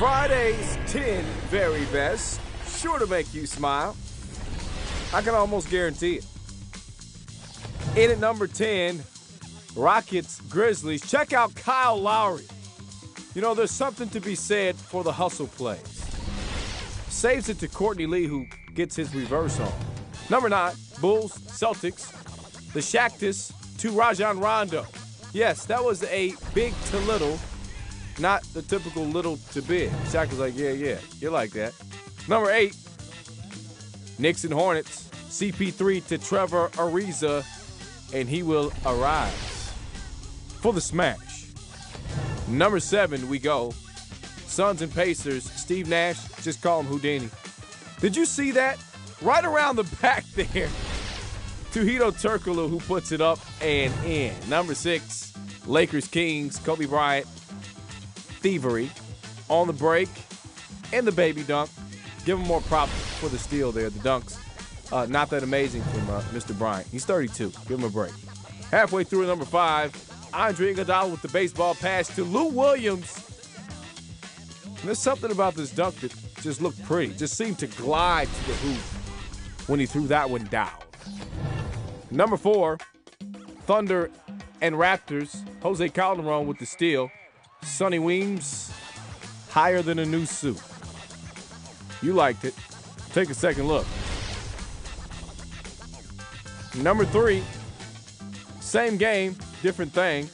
Friday's 10 very best, sure to make you smile. I can almost guarantee it. In at number 10, Rockets Grizzlies. Check out Kyle Lowry. You know, there's something to be said for the hustle plays. Saves it to Courtney Lee, who gets his reverse on. Number nine, Bulls, Celtics. The Shaqtus to Rajon Rondo. Yes, that was a big to little, not the typical little to big. Shaq was like, yeah, yeah, you're like that. Number eight, Knicks and Hornets. CP3 to Trevor Ariza, and he will arise for the smash. Number seven, we go. Suns and Pacers. Steve Nash, just call him Houdini. Did you see that? Right around the back there. To Hedo Turkoglu, who puts it up and in. Number six, Lakers Kings. Kobe Bryant, thievery on the break and the baby dunk. Give him more props for the steal there, the dunks. Uh, not that amazing from uh, Mr. Bryant. He's 32. Give him a break. Halfway through number five, Andre Iguodala with the baseball pass to Lou Williams. And there's something about this dunk that just looked pretty. Just seemed to glide to the hoop when he threw that one down. Number four, Thunder and Raptors. Jose Calderon with the steal. Sonny Weems, higher than a new suit. You liked it. Take a second look. Number three, same game, different thing.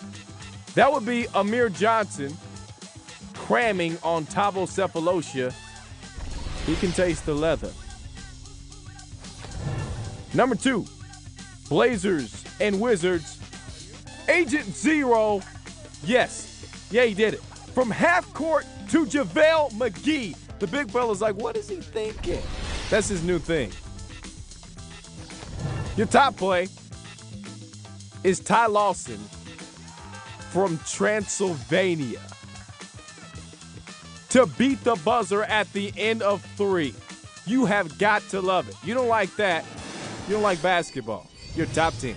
That would be Amir Johnson cramming on Sefolosha. He can taste the leather. Number two, Blazers and Wizards. Agent Zero. Yes, yeah, he did it. From half court to JaVale McGee. The big fella's like, what is he thinking? That's his new thing. Your top play is Ty Lawson from Transylvania to beat the buzzer at the end of three. You have got to love it. You don't like that, you don't like basketball. Your top 10.